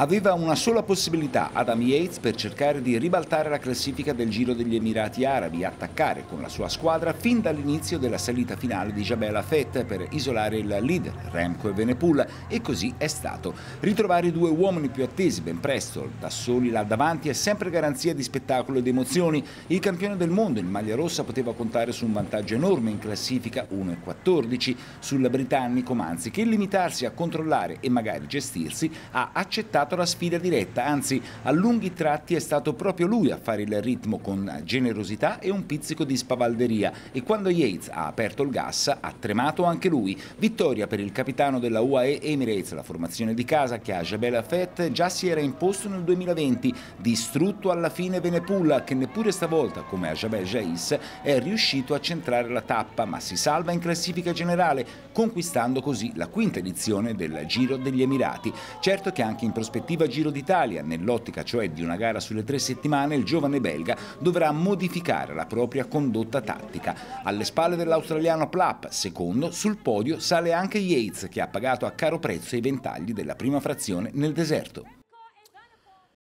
Aveva una sola possibilità Adam Yates per cercare di ribaltare la classifica del Giro degli Emirati Arabi, attaccare con la sua squadra fin dall'inizio della salita finale di Jabel Fett per isolare il leader Remco e Venepool e così è stato. Ritrovare i due uomini più attesi ben presto, da soli là davanti, è sempre garanzia di spettacolo ed emozioni. Il campione del mondo in maglia rossa poteva contare su un vantaggio enorme in classifica 1-14 sul britannico Manzi che limitarsi a controllare e magari gestirsi ha accettato accettato la sfida diretta, anzi a lunghi tratti è stato proprio lui a fare il ritmo con generosità e un pizzico di spavalderia e quando Yates ha aperto il gas ha tremato anche lui. Vittoria per il capitano della UAE Emirates, la formazione di casa che a Jabel Fett già si era imposto nel 2020, distrutto alla fine Venepulla che neppure stavolta come a Jabel Jais è riuscito a centrare la tappa ma si salva in classifica generale conquistando così la quinta edizione del Giro degli Emirati. Certo che anche in prospettiva prospettiva Giro d'Italia, nell'ottica cioè di una gara sulle tre settimane, il giovane belga dovrà modificare la propria condotta tattica. Alle spalle dell'australiano Plapp, secondo, sul podio sale anche Yates che ha pagato a caro prezzo i ventagli della prima frazione nel deserto.